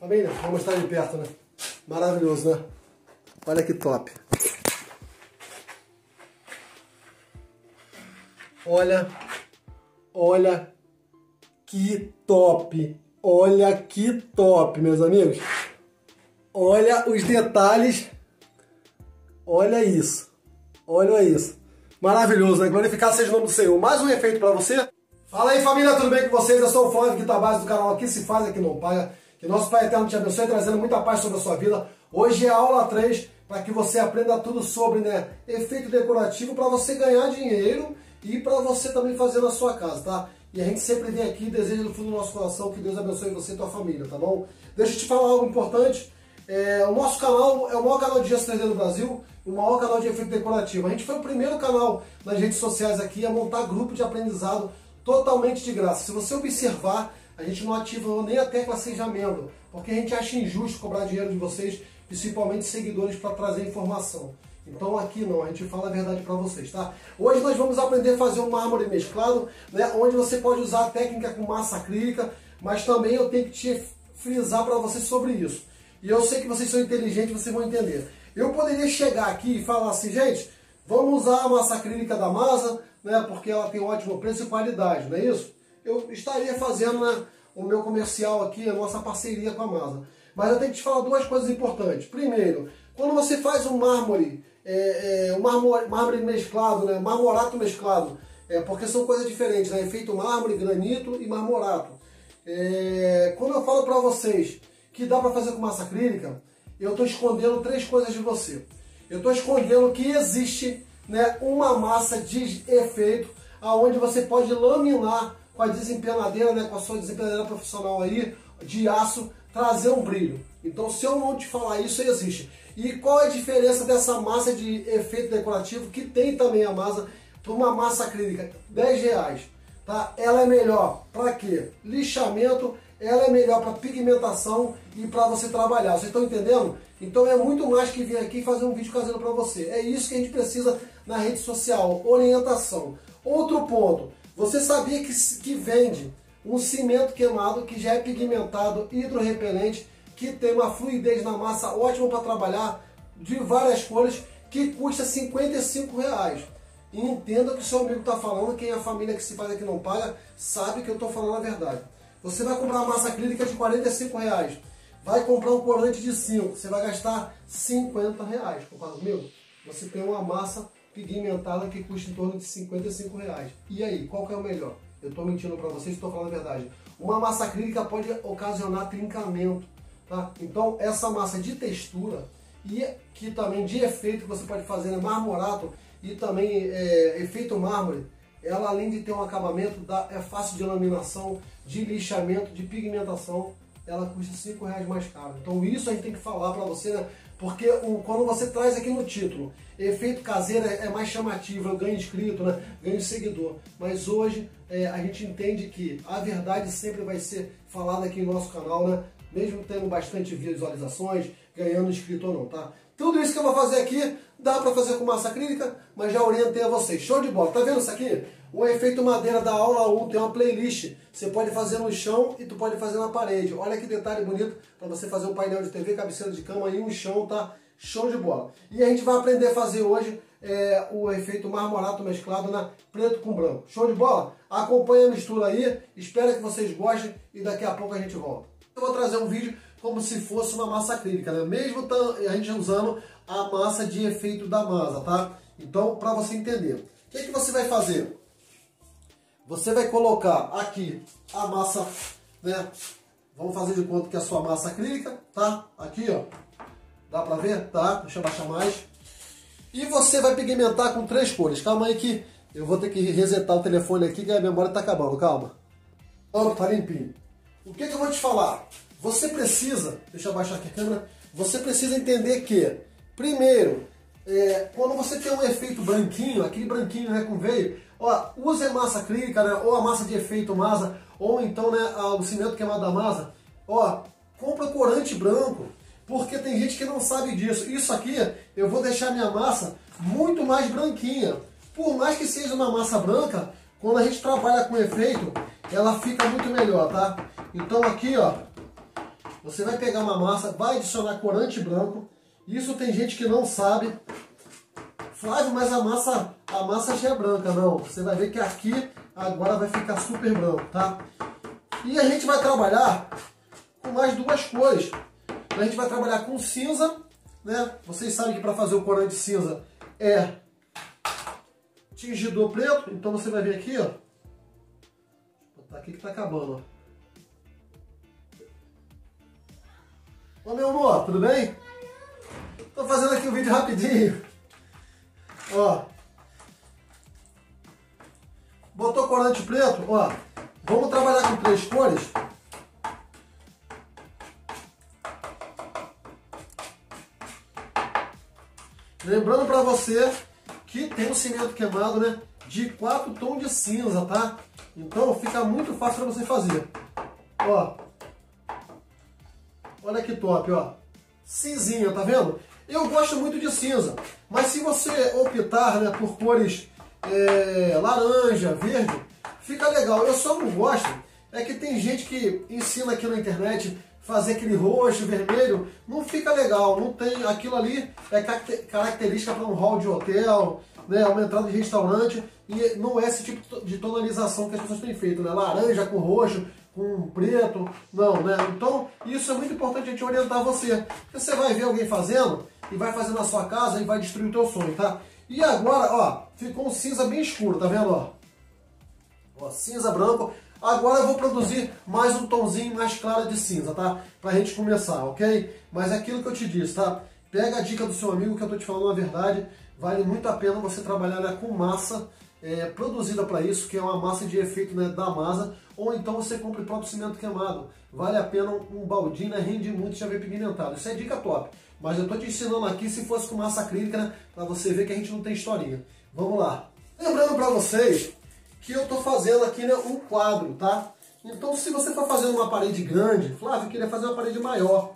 Família, vou mostrar de perto, né? Maravilhoso, né? Olha que top. Olha, olha que top. Olha que top, meus amigos. Olha os detalhes. Olha isso. Olha isso. Maravilhoso, né? Glorificar seja o nome do Senhor. Mais um efeito para você. Fala aí, família, tudo bem com vocês? Eu sou o Flávio base do canal Aqui Se Faz, Aqui Não Paga. Que nosso Pai Eterno te abençoe, trazendo muita paz sobre a sua vida. Hoje é a aula 3, para que você aprenda tudo sobre né, efeito decorativo, para você ganhar dinheiro e para você também fazer na sua casa, tá? E a gente sempre vem aqui e deseja do fundo do nosso coração que Deus abençoe você e tua família, tá bom? Deixa eu te falar algo importante. É, o nosso canal é o maior canal de gesso 3D do Brasil, o maior canal de efeito decorativo. A gente foi o primeiro canal nas redes sociais aqui a montar grupo de aprendizado totalmente de graça. Se você observar, a gente não ativa nem a tecla seja membro, porque a gente acha injusto cobrar dinheiro de vocês, principalmente seguidores, para trazer informação. Então aqui não, a gente fala a verdade para vocês, tá? Hoje nós vamos aprender a fazer um mármore mesclado, né, onde você pode usar a técnica com massa acrílica, mas também eu tenho que te frisar para vocês sobre isso. E eu sei que vocês são inteligentes, vocês vão entender. Eu poderia chegar aqui e falar assim, gente, vamos usar a massa acrílica da Masa, né, porque ela tem um ótimo preço e qualidade, não é isso? Eu estaria fazendo né, o meu comercial aqui, a nossa parceria com a Masa. Mas eu tenho que te falar duas coisas importantes. Primeiro, quando você faz um mármore é, é, o mármore, mármore mesclado, né? marmorato mesclado, é, porque são coisas diferentes, né? feito mármore, granito e marmorato. É, quando eu falo para vocês que dá para fazer com massa acrílica, eu estou escondendo três coisas de você. Eu estou escondendo que existe né, uma massa de efeito aonde você pode laminar com a desempenadeira, né, com a sua desempenadeira profissional aí, de aço, trazer um brilho. Então, se eu não te falar isso, existe. E qual é a diferença dessa massa de efeito decorativo, que tem também a massa, para uma massa acrílica? 10 reais. Tá? Ela é melhor para quê? Lixamento, ela é melhor para pigmentação e para você trabalhar. Vocês estão entendendo? Então é muito mais que vir aqui fazer um vídeo caseiro para você. É isso que a gente precisa na rede social, orientação. Outro ponto, você sabia que, que vende um cimento queimado que já é pigmentado, hidrorrepelente, que tem uma fluidez na massa ótima para trabalhar, de várias cores, que custa 55 reais. E entenda que o seu amigo está falando, quem é a família que se faz aqui não paga, sabe que eu estou falando a verdade. Você vai comprar uma massa acrílica de 45 reais, vai comprar um corante de 5, você vai gastar 50 reais. Concorda comigo? Você tem uma massa pigmentada que custa em torno de 55 reais. E aí, qual que é o melhor? Eu estou mentindo para vocês, estou falando a verdade. Uma massa acrílica pode ocasionar trincamento Tá? Então, essa massa de textura e que também de efeito que você pode fazer no marmorato e também é, efeito mármore, ela além de ter um acabamento, dá, é fácil de laminação, de lixamento, de pigmentação, ela custa 5 reais mais caro. Então isso a gente tem que falar para você, né? Porque o, quando você traz aqui no título, efeito caseiro é, é mais chamativo, ganho inscrito, né? ganho seguidor. Mas hoje é, a gente entende que a verdade sempre vai ser falada aqui no nosso canal, né? mesmo tendo bastante visualizações, ganhando inscrito ou não, tá? Tudo isso que eu vou fazer aqui, dá para fazer com massa acrílica, mas já orientei a vocês. Show de bola, tá vendo isso aqui? O efeito madeira da aula 1 tem uma playlist. Você pode fazer no chão e tu pode fazer na parede. Olha que detalhe bonito para você fazer um painel de TV, cabeceira de cama e um chão, tá? Show de bola. E a gente vai aprender a fazer hoje é, o efeito marmorato mesclado na preto com branco. Show de bola? Acompanhe a mistura aí, espero que vocês gostem e daqui a pouco a gente volta eu vou trazer um vídeo como se fosse uma massa acrílica, né? Mesmo a gente usando a massa de efeito da masa, tá? Então, para você entender. O que, é que você vai fazer? Você vai colocar aqui a massa, né? Vamos fazer de conta que é a sua massa acrílica, tá? Aqui, ó. Dá pra ver? Tá? Deixa eu baixar mais. E você vai pigmentar com três cores. Calma aí que eu vou ter que resetar o telefone aqui que a memória tá acabando. Calma. Ó, tá limpinho. O que, que eu vou te falar? Você precisa, deixa eu baixar aqui a câmera, você precisa entender que, primeiro, é, quando você tem um efeito branquinho, aquele branquinho né, com veio, ó, use a massa acrílica, né, ou a massa de efeito masa, ou então né, o cimento queimado da masa, ó, compra corante branco, porque tem gente que não sabe disso. Isso aqui, eu vou deixar minha massa muito mais branquinha. Por mais que seja uma massa branca, quando a gente trabalha com efeito, ela fica muito melhor, tá? Então aqui, ó, Você vai pegar uma massa, vai adicionar corante branco. Isso tem gente que não sabe. Flávio, mas a massa, a massa já é branca. Não, você vai ver que aqui agora vai ficar super branco, tá? E a gente vai trabalhar com mais duas cores. A gente vai trabalhar com cinza, né? Vocês sabem que para fazer o corante cinza é tingidor preto. Então você vai vir aqui, ó. Eu botar aqui que tá acabando, ó. Ô meu amor, tudo bem? Tô fazendo aqui um vídeo rapidinho. Ó. Botou corante preto, ó. Vamos trabalhar com três cores. Lembrando para você que tem um cimento queimado, né? De quatro tons de cinza, tá? Então fica muito fácil para você fazer. Ó. Olha que top, ó. Cinzinha, tá vendo? Eu gosto muito de cinza. Mas se você optar né, por cores é, laranja, verde, fica legal. Eu só não gosto é que tem gente que ensina aqui na internet fazer aquele roxo, vermelho, não fica legal, não tem, aquilo ali é característica para um hall de hotel, né, uma entrada de restaurante, e não é esse tipo de tonalização que as pessoas têm feito, né, laranja com roxo, com preto, não, né, então isso é muito importante a gente orientar você, porque você vai ver alguém fazendo, e vai fazer na sua casa e vai destruir o teu sonho, tá? E agora, ó, ficou um cinza bem escuro, tá vendo, ó? Ó, cinza branco, Agora eu vou produzir mais um tomzinho mais claro de cinza, tá? Pra gente começar, ok? Mas é aquilo que eu te disse, tá? Pega a dica do seu amigo que eu tô te falando a verdade. Vale muito a pena você trabalhar né, com massa é, produzida para isso, que é uma massa de efeito né, da masa, ou então você compra o próprio cimento queimado. Vale a pena um, baldinho, né, rende muito já vem pigmentado. Isso é dica top. Mas eu estou te ensinando aqui se fosse com massa acrílica, né, para você ver que a gente não tem historinha. Vamos lá. Lembrando para vocês que eu estou fazendo aqui né, um quadro, tá? Então, se você for fazendo uma parede grande, Flávio, queria fazer uma parede maior.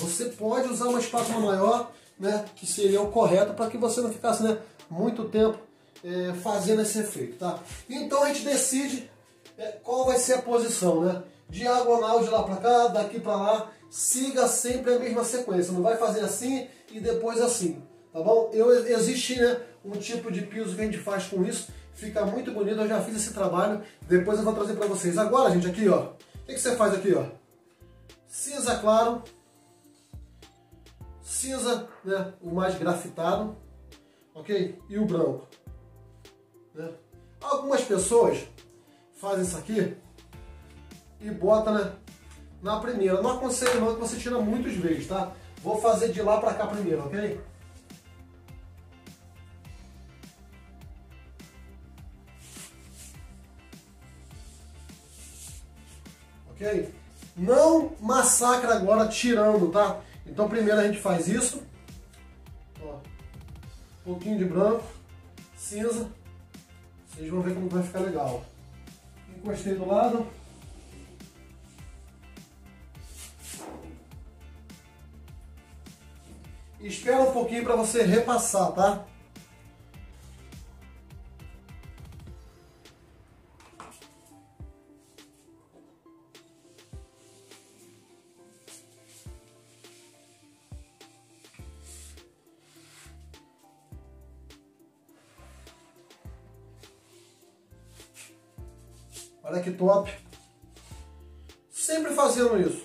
Você pode usar uma espátula maior, né, que seria o correto para que você não ficasse né, muito tempo é, fazendo esse efeito, tá? Então a gente decide é, qual vai ser a posição, né? Diagonal de lá para cá, daqui para lá, siga sempre a mesma sequência. Não vai fazer assim e depois assim, tá bom? Eu, existe né, um tipo de piso que a gente faz com isso Fica muito bonito, eu já fiz esse trabalho, depois eu vou trazer para vocês. Agora, gente, aqui, ó, o que, que você faz aqui, ó? Cinza claro, cinza, né, o mais grafitado, ok? E o branco. Né? Algumas pessoas fazem isso aqui e bota né, na primeira. Não aconselho não que você tira muitos vezes, tá? Vou fazer de lá para cá primeiro, ok? ok? Não massacra agora tirando, tá? Então primeiro a gente faz isso. Ó, um pouquinho de branco, cinza. Vocês vão ver como vai ficar legal. Encostei do lado. Espera um pouquinho para você repassar, tá? Olha que top. Sempre fazendo isso.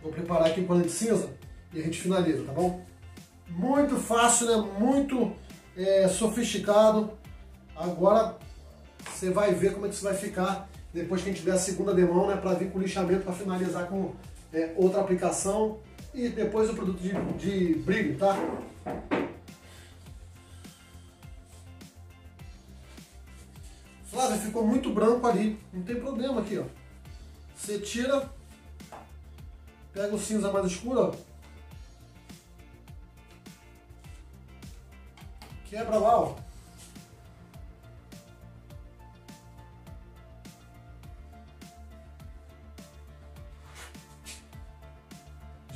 Vou preparar aqui o pano de cinza e a gente finaliza, tá bom? Muito fácil, né? Muito é, sofisticado. Agora você vai ver como é que isso vai ficar depois que a gente der a segunda demão, né, para vir com lixamento para finalizar com é, outra aplicação e depois o produto de, de brilho, tá? Flávio, ficou muito branco ali, não tem problema aqui, ó. Você tira, pega o cinza mais escuro, ó. Quebra lá, ó.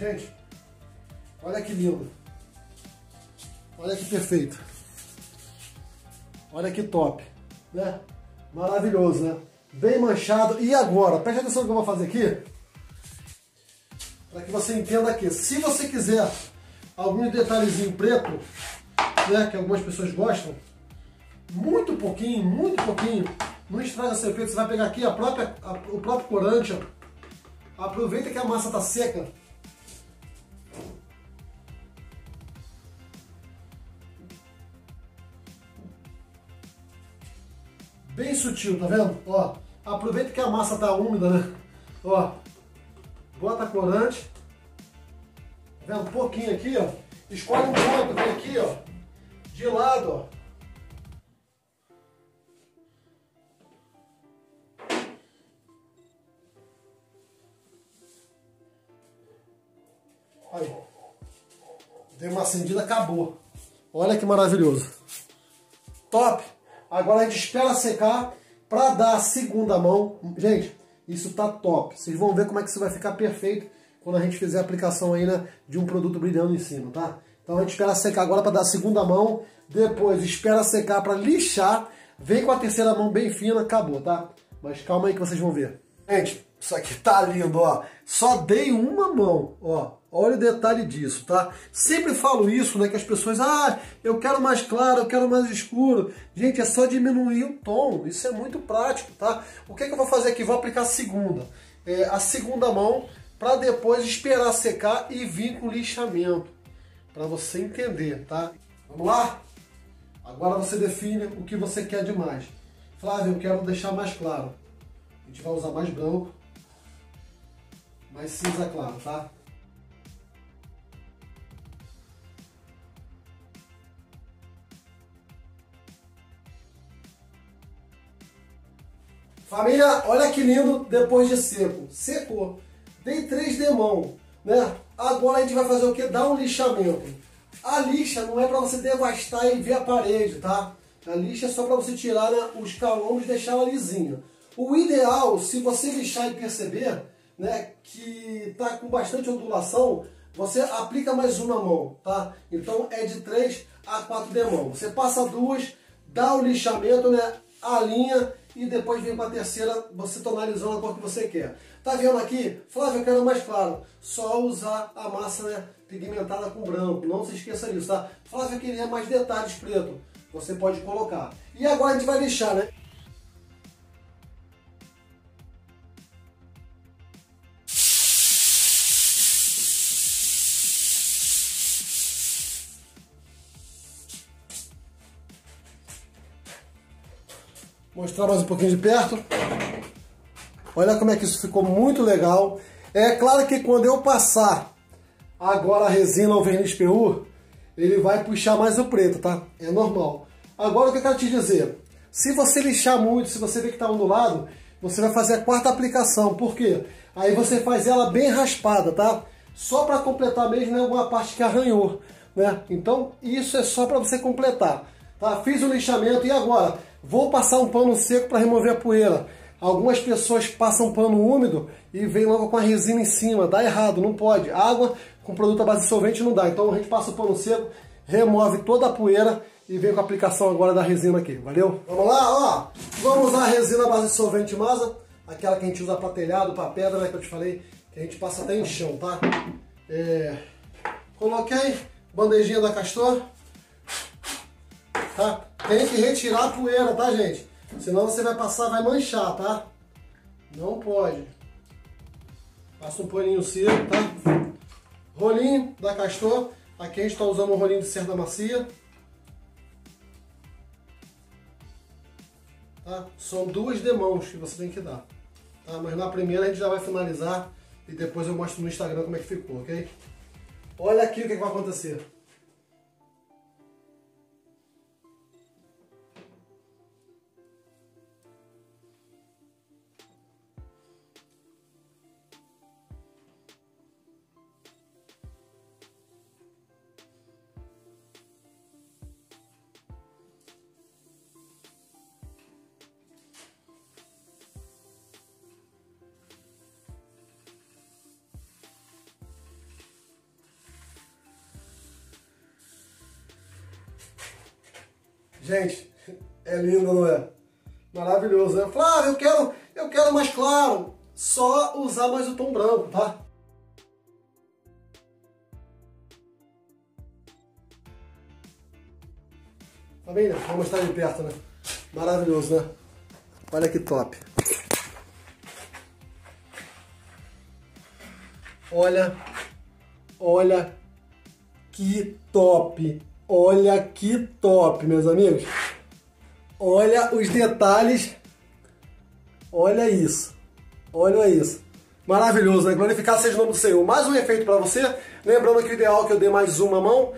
Gente, Olha que lindo. Olha que perfeito. Olha que top. Né? Maravilhoso, né? Bem manchado. E agora? Preste atenção no que eu vou fazer aqui. Para que você entenda aqui. Se você quiser algum detalhezinho preto, né, que algumas pessoas gostam, muito pouquinho, muito pouquinho, não estraga seu efeito. Você vai pegar aqui a própria, a, o próprio corante, aproveita que a massa está seca, Bem sutil, tá vendo? Ó, aproveita que a massa tá úmida, né? Ó, bota corante. Tá vendo? Um pouquinho aqui, ó. Escolhe um ponto, vem aqui, ó. De lado, ó. Aí. Deu uma acendida, acabou. Olha que maravilhoso. Top! Agora a gente espera secar para dar a segunda mão. Gente, isso tá top. Vocês vão ver como é que isso vai ficar perfeito quando a gente fizer a aplicação aí, né, de um produto brilhando em cima, tá? Então a gente espera secar agora para dar a segunda mão, depois espera secar para lixar, vem com a terceira mão bem fina, acabou, tá? Mas calma aí que vocês vão ver. Gente, isso aqui tá lindo, ó. Só dei uma mão, ó. Olha o detalhe disso, tá? Sempre falo isso, né? Que as pessoas, ah, eu quero mais claro, eu quero mais escuro. Gente, é só diminuir o tom. Isso é muito prático, tá? O que, é que eu vou fazer aqui? Vou aplicar a segunda. É, a segunda mão, para depois esperar secar e vir com lixamento. Para você entender, tá? Vamos lá? Agora você define o que você quer de mais. Flávio, eu quero deixar mais claro. A gente vai usar mais branco, mais cinza claro, tá? Família, olha que lindo depois de seco. Secou. Dei três demão, né? Agora a gente vai fazer o que? Dar um lixamento. A lixa não é para você devastar e ver a parede, tá? A lixa é só para você tirar né, os calombos e deixar ela lisinha. O ideal, se você lixar e perceber né, que está com bastante ondulação, você aplica mais uma mão, tá? Então é de 3 a 4 demãos. Você passa duas, dá o lixamento, né? Alinha e depois vem para a terceira, você tonalizando a cor que você quer. Tá vendo aqui? Flávio, eu quero mais claro. Só usar a massa né, pigmentada com branco. Não se esqueça disso, tá? Flávio, eu queria mais detalhes preto. Você pode colocar. E agora a gente vai lixar, né? Mais um pouquinho de perto. Olha como é que isso ficou muito legal. É claro que quando eu passar agora a resina ou verniz PU, ele vai puxar mais o preto, tá? É normal. Agora o que eu quero te dizer, se você lixar muito, se você ver que está ondulado, você vai fazer a quarta aplicação. Por quê? Aí você faz ela bem raspada, tá? Só para completar mesmo né, alguma parte que arranhou, né? Então isso é só para você completar. Tá? Fiz o lixamento e agora vou passar um pano seco para remover a poeira. Algumas pessoas passam pano úmido e vem logo com a resina em cima. Dá errado, não pode. Água com produto à base de solvente não dá. Então a gente passa o pano seco, remove toda a poeira e vem com a aplicação agora da resina aqui. Valeu? Vamos lá, ó. Vamos usar a resina à base de solvente masa. Aquela que a gente usa para telhado, para pedra, né, que eu te falei. Que a gente passa até em chão, tá? É... Coloquei bandejinha da Castor tá? Tem que retirar a poeira, tá, gente? Senão você vai passar, vai manchar, tá? Não pode. Passa um paninho seco, tá? Rolinho da Castor. Aqui a gente está usando um rolinho de cerda macia. Tá? São duas demãos que você tem que dar. Tá? Mas na primeira a gente já vai finalizar e depois eu mostro no Instagram como é que ficou, ok? Olha aqui o que, que vai acontecer. Gente, é lindo, não é? Maravilhoso, né? Flávio, eu quero, eu quero mais claro. Só usar mais o tom branco, tá? Tá bem, né? Vou mostrar de perto, né? Maravilhoso, né? Olha que top. Olha, olha que top. Olha que top, meus amigos. Olha os detalhes. Olha isso. Olha isso. Maravilhoso, né? Glorificado seja o nome do Senhor. Mais um efeito para você. Lembrando que o ideal é que eu dê mais uma mão.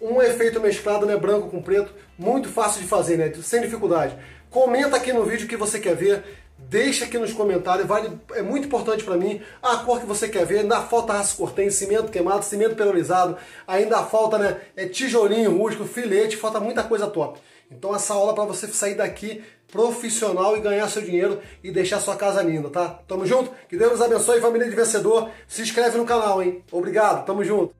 Um efeito mesclado, né? Branco com preto. Muito fácil de fazer, né? Sem dificuldade. Comenta aqui no vídeo o que você quer ver. Deixa aqui nos comentários, vale, é muito importante para mim a cor que você quer ver. Ainda falta aço cortente, cimento queimado, cimento perolizado, ainda falta né, é, tijolinho rústico, filete, falta muita coisa top. Então essa aula para você sair daqui profissional e ganhar seu dinheiro e deixar sua casa linda, tá? Tamo junto? Que Deus abençoe, família de vencedor. Se inscreve no canal, hein? Obrigado, tamo junto.